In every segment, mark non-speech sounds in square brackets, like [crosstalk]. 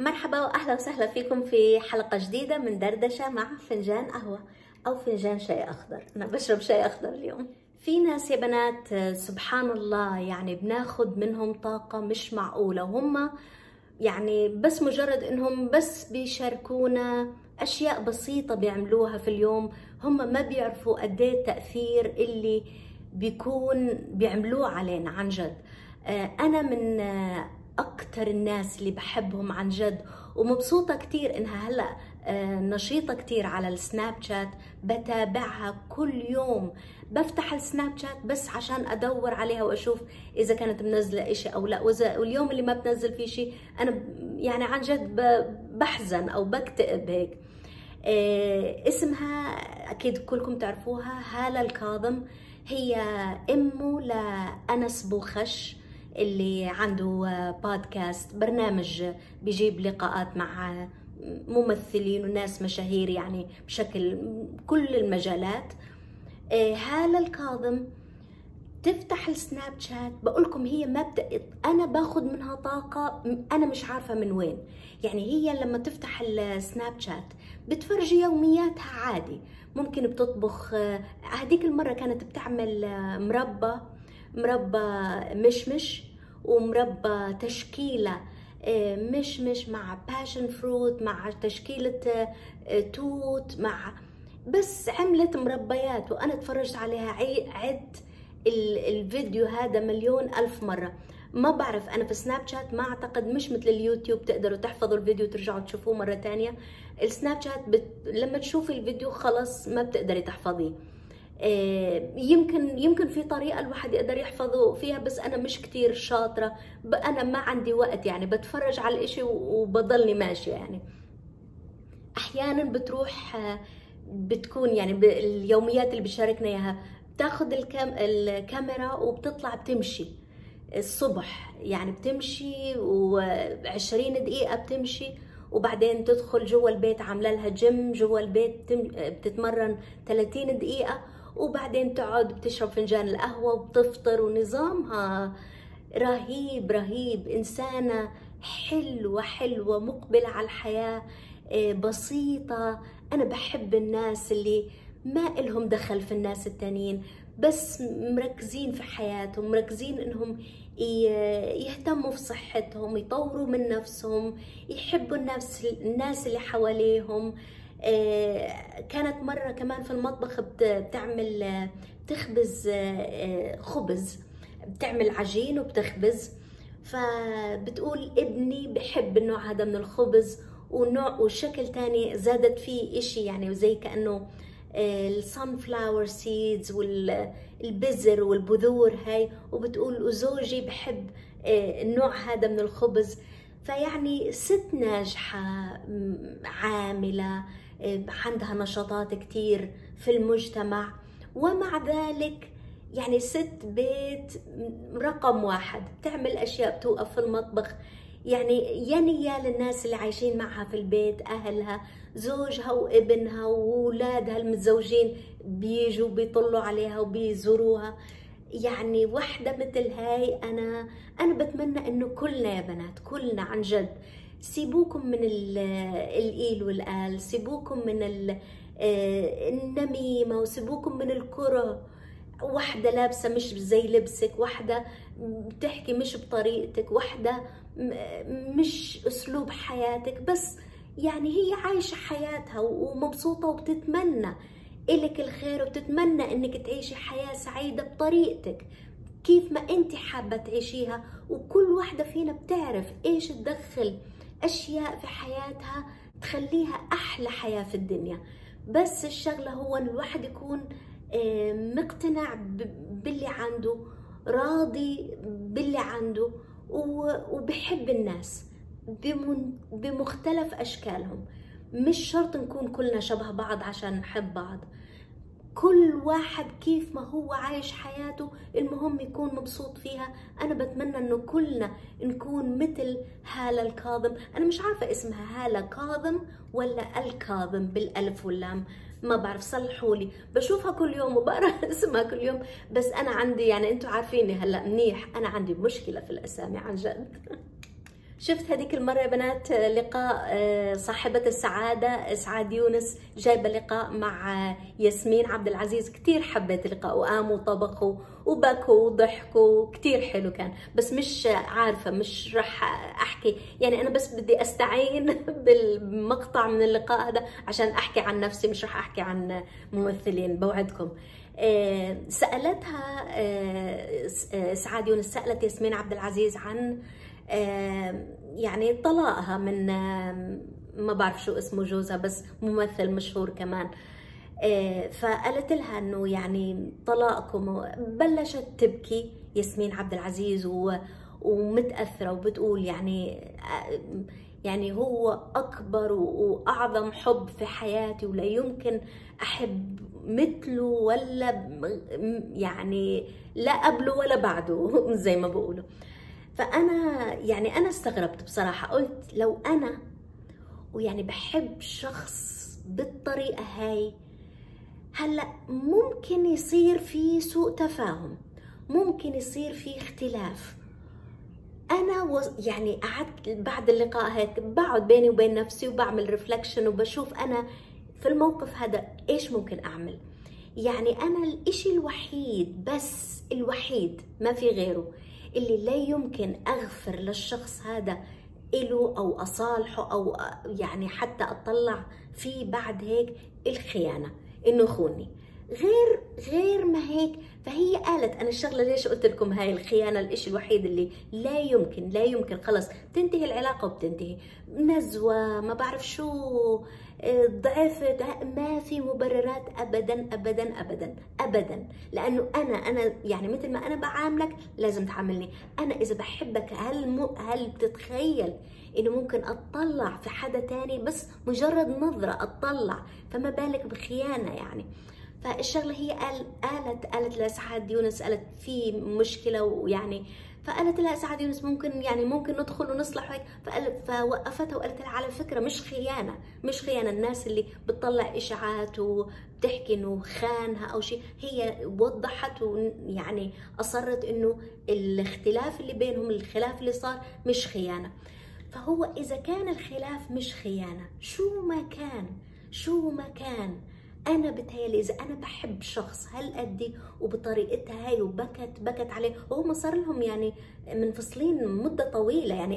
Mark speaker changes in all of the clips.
Speaker 1: مرحبا وأهلا وسهلا فيكم في حلقة جديدة من دردشة مع فنجان قهوة أو فنجان شاي أخضر. أنا بشرب شاي أخضر اليوم. في ناس يا بنات سبحان الله يعني بناخد منهم طاقة مش معقولة. وهم يعني بس مجرد إنهم بس بيشاركونا أشياء بسيطة بيعملوها في اليوم. هم ما بيعرفوا قد إيه التأثير اللي بيكون بيعملوه علينا عن جد. أنا من أكثر الناس اللي بحبهم عن جد ومبسوطة كثير إنها هلأ نشيطة كثير على السناب شات بتابعها كل يوم. بفتح السناب شات بس عشان أدور عليها وأشوف إذا كانت منزلة إشي أو لأ. وإذا واليوم اللي ما بتنزل فيه شيء أنا يعني عن جد بحزن أو بكتئب هيك. اسمها أكيد كلكم تعرفوها هالة الكاظم. هي امه لأنس بوخش. اللي عنده بودكاست برنامج بيجيب لقاءات مع ممثلين وناس مشاهير يعني بشكل كل المجالات. هالة الكاظم تفتح السناب شات بقولكم هي مبدأ أنا باخد منها طاقة أنا مش عارفة من وين. يعني هي لما تفتح السناب شات بتفرجي يومياتها عادي. ممكن بتطبخ هذيك المرة كانت بتعمل مربى. مربى مشمش ومربى تشكيلة مشمش مع passion fruit مع تشكيلة توت مع بس عملت مربيات وأنا تفرجت عليها عد الفيديو هذا مليون ألف مرة. ما بعرف أنا في سناب شات ما أعتقد مش مثل اليوتيوب تقدروا تحفظوا الفيديو وترجعوا تشوفوه مرة تانية. السناب شات بت... لما تشوفي الفيديو خلص ما بتقدري تحفظيه. يمكن يمكن في طريقة الواحد يقدر يحفظه فيها بس أنا مش كتير شاطرة. أنا ما عندي وقت يعني بتفرج على الإشي وبضلني ماشية يعني. أحيانا بتروح بتكون يعني اليوميات اللي بشاركنا إياها بتاخد الكام الكاميرا وبتطلع بتمشي. الصبح يعني بتمشي وعشرين دقيقة بتمشي وبعدين تدخل جوا البيت عاملة لها جيم جوا البيت بتتمرن 30 دقيقة وبعدين تقعد بتشرب فنجان القهوة وبتفطر ونظامها رهيب رهيب. إنسانة حلوة حلوة مقبلة على الحياة بسيطة. أنا بحب الناس اللي ما إلهم دخل في الناس التانيين بس مركزين في حياتهم مركزين إنهم يهتموا في صحتهم يطوروا من نفسهم يحبوا الناس الناس اللي حواليهم. كانت مرة كمان في المطبخ بتعمل بتخبز خبز بتعمل عجين وبتخبز. فبتقول ابني بحب النوع هذا من الخبز ونوع وشكل تاني زادت فيه إشي يعني زي كأنه ال sunflower seeds والبذر والبذور هاي. وبتقول وزوجي بحب النوع هذا من الخبز. فيعني ست ناجحة عاملة عندها نشاطات كتير في المجتمع. ومع ذلك يعني ست بيت رقم واحد بتعمل أشياء بتوقف في المطبخ. يعني يا نيال الناس اللي عايشين معها في البيت أهلها زوجها وابنها وولادها المتزوجين بيجوا بيطلوا عليها وبيزوروها. يعني وحدة مثل هاي أنا أنا بتمنى إنه كلنا يا بنات كلنا عن جد سيبوكم من الإيل والآل سيبوكم من النميمة وسيبوكم من الكرة. واحدة لابسة مش زي لبسك واحدة بتحكي مش بطريقتك واحدة مش أسلوب حياتك بس يعني هي عايشة حياتها ومبسوطة وبتتمنى. إلك الخير وبتتمنى إنك تعيشي حياة سعيدة بطريقتك. كيف ما أنت حابة تعيشيها وكل واحدة فينا بتعرف إيش تدخل أشياء في حياتها تخليها أحلى حياة في الدنيا. بس الشغلة هو إن الواحد يكون مقتنع باللي عنده راضي باللي عنده وبحب الناس بمختلف أشكالهم. مش شرط نكون كلنا شبه بعض عشان نحب بعض. كل واحد كيف ما هو عايش حياته المهم يكون مبسوط فيها. أنا بتمنى أنه كلنا نكون مثل هالة الكاظم. أنا مش عارفة اسمها هالة كاظم ولا الكاظم بالألف واللام. ما بعرف صلحوا لي بشوفها كل يوم وبقرأ [laughs] اسمها كل يوم. بس أنا عندي يعني أنتم عارفيني هلأ منيح. أنا عندي مشكلة في الأسامي عن جد. [laughs] شفت هذيك المرة يا بنات لقاء آه، صاحبة السعادة إسعاد يونس جايبة لقاء مع ياسمين عبد العزيز. كتير حبيت اللقاء وقاموا وطبخوا وبكوا وضحكوا كتير حلو كان. بس مش عارفة مش رح أحكي. يعني أنا بس بدي أستعين [laughs] بالمقطع من اللقاء هذا عشان أحكي عن نفسي مش رح أحكي عن ممثلين. بوعدكم. آه، سألتها آه، سعاد يونس سألت ياسمين عبد العزيز عن يعني طلاقها من ما بعرف شو اسمه جوزها بس ممثل مشهور كمان. آه، فقالت لها إنه يعني طلاقكم بلشت تبكي ياسمين عبد العزيز و ومتأثرة وبتقول يعني يعني هو أكبر وأعظم حب في حياتي ولا يمكن أحب مثله ولا يعني لا قبله ولا بعده [laughs] زي ما بقولوا فأنا يعني أنا استغربت بصراحة قلت لو أنا ويعني بحب شخص بالطريقة هاي هلأ ممكن يصير في سوء تفاهم ممكن يصير في اختلاف. أنا. يعني قعدت بعد اللقاء هيك بقعد بيني وبين نفسي وبعمل ريفلكشن وبشوف أنا في الموقف هذا إيش ممكن أعمل يعني أنا الإشي الوحيد بس الوحيد ما في غيره اللي لا يمكن أغفر للشخص هذا إله أو أصالحه أو يعني حتى أطلع فيه بعد هيك الخيانة إنه يخوني غير غير ما هيك. فهي قالت أنا الشغلة ليش قلت لكم هاي الخيانة الإشي الوحيد اللي لا يمكن لا يمكن خلص. تنتهي العلاقة وبتنتهي. نزوة ما بعرف شو. ضعفت. ما في مبررات ابدا ابدا ابدا ابدا. لأنه أنا أنا يعني مثل ما أنا بعاملك لازم تعاملني. أنا إذا بحبك هل م... هل بتتخيل إنه ممكن أطلع في حدا تاني؟ بس مجرد نظرة أطلع. فما بالك بخيانة يعني. فالشغلة هي قال قالت قالت لسعاد يونس قالت في مشكلة ويعني فقالت لها سعاد يونس ممكن يعني ممكن ندخل ونصلح هيك فقال فوقفتها وقالت لها على فكرة مش خيانة مش خيانة الناس اللي بتطلع إشاعات وبتحكي إنه خانها أو شيء هي وضحت ويعني أصرت إنه الاختلاف اللي بينهم الخلاف اللي صار مش خيانة. فهو إذا كان الخلاف مش خيانة شو ما كان شو ما كان أنا بتهيألي إذا أنا بحب شخص هالقد وبطريقتها هاي وبكت بكت عليه. وهم صار لهم يعني منفصلين مدة طويلة. يعني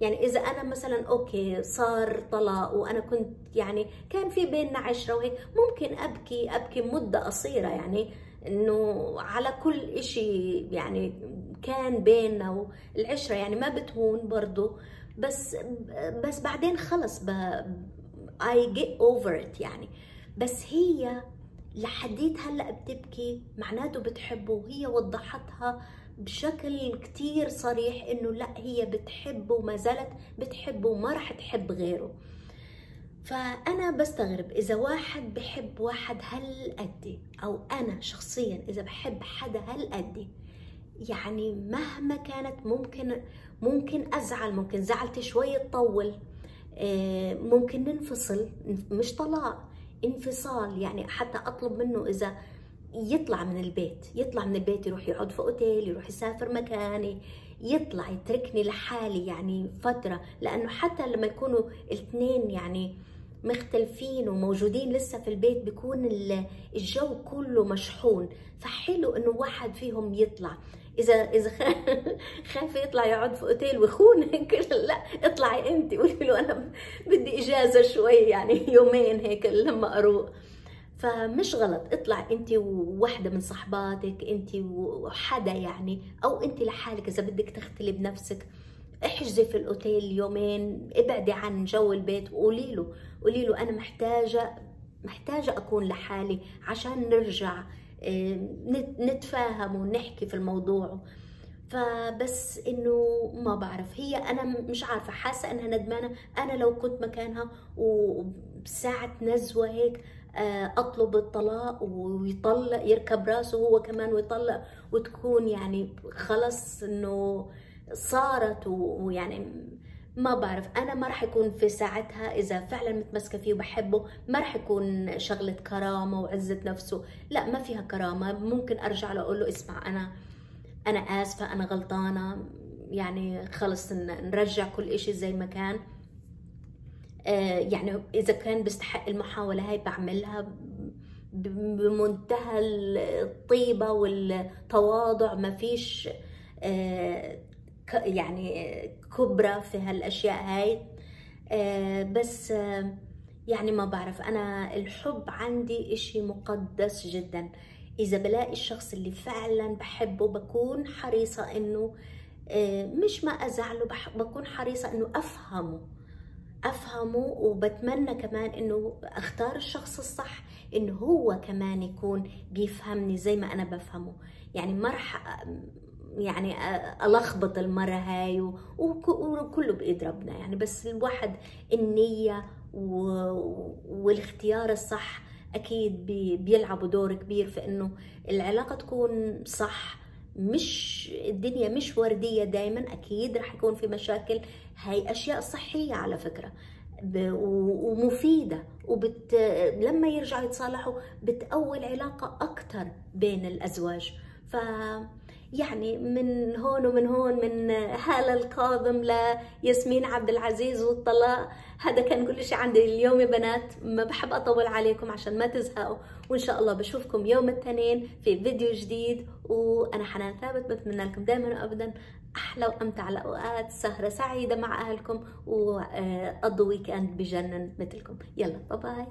Speaker 1: يعني إذا أنا مثلا أوكي صار طلاق وأنا كنت يعني كان في بيننا عشرة وهيك ممكن أبكي أبكي مدة قصيرة. يعني إنه على كل إشي يعني كان بيننا والعشرة يعني ما بتهون برضه بس بس بعدين خلص I get over it يعني. بس هي لحديت هلا بتبكي معناته بتحبه وهي وضحتها بشكل كتير صريح إنه لا هي بتحبه وما زالت بتحبه وما رح تحب غيره. فأنا بستغرب إذا واحد بحب واحد هالقد أو أنا شخصيا إذا بحب حدا هالقد يعني مهما كانت ممكن ممكن أزعل ممكن زعلتي شوي تطول آه، ممكن ننفصل مش طلاق. انفصال يعني حتى أطلب منه إذا يطلع من البيت يطلع من البيت يروح يقعد في أوتيل يروح يسافر مكاني يطلع يتركني لحالي يعني فترة لأنه حتى لما يكونوا الاثنين يعني مختلفين وموجودين لسه في البيت بيكون الجو كله مشحون. فحلو إنه واحد فيهم يطلع. إذا إذا [laughs] خايفه يطلع يقعد في أوتيل ويخونك [laughs] لا اطلعي أنت. [laughs] قولي له أنا بدي إجازة شوي يعني يومين هيك لما اروق فمش غلط اطلع أنت وواحده من صحباتك أنت وحدا يعني أو أنت لحالك إذا بدك تختلي بنفسك. احجزي في الأوتيل يومين ابعدي عن جو البيت وقولي له قولي له أنا محتاجة محتاجة أكون لحالي عشان نرجع نتفاهم ونحكي في الموضوع. فبس إنه ما بعرف. هي أنا مش عارفة. حاسة إنها ندمانة. أنا لو كنت مكانها وبساعه نزوة هيك آه، أطلب الطلاق ويطلق يركب راسه هو كمان ويطلق وتكون يعني خلص إنه صارت ويعني ما بعرف أنا ما راح يكون في ساعتها إذا فعلا متمسكة فيه وبحبه ما راح يكون شغلة كرامة وعزة نفسه. لا ما فيها كرامة. ممكن أرجع له أقول له اسمع أنا أنا آسفة أنا غلطانة. يعني خلص نرجع كل إشي زي ما كان. آه، يعني إذا كان بيستحق المحاولة هاي بعملها بمنتهى الطيبة والتواضع ما فيش آه، يعني كبرى في هالأشياء هاي. آه، بس يعني ما بعرف. أنا الحب عندي إشي مقدس جدا. إذا بلاقي الشخص اللي فعلا بحبه بكون حريصة إنه مش ما أزعله بكون حريصة إنه أفهمه. أفهمه وبتمنى كمان إنه أختار الشخص الصح انه هو كمان يكون بيفهمني زي ما أنا بفهمه. يعني ما رح يعني ألخبط المرة هاي وكله بإيد ربنا يعني. بس الواحد النية والاختيار الصح أكيد بيلعبوا دور كبير في إنه العلاقة تكون صح. مش الدنيا مش وردية دايما أكيد رح يكون في مشاكل. هاي أشياء صحية على فكرة. ومفيدة. وبت... لما يرجعوا يتصالحوا بتقوي العلاقة أكثر بين الأزواج. ف يعني من هون ومن هون من هالة القاضم لياسمين عبد العزيز والطلاق. هذا كان كل شيء عندي اليوم يا بنات. ما بحب أطول عليكم عشان ما تزهقوا. وإن شاء الله بشوفكم يوم الاثنين في فيديو جديد. وأنا حنان ثابت بتمنى لكم دائما وأبدا أحلى وأمتع الأوقات سهرة سعيدة مع أهلكم. وقضوا weekend بجنن مثلكم. يلا باي باي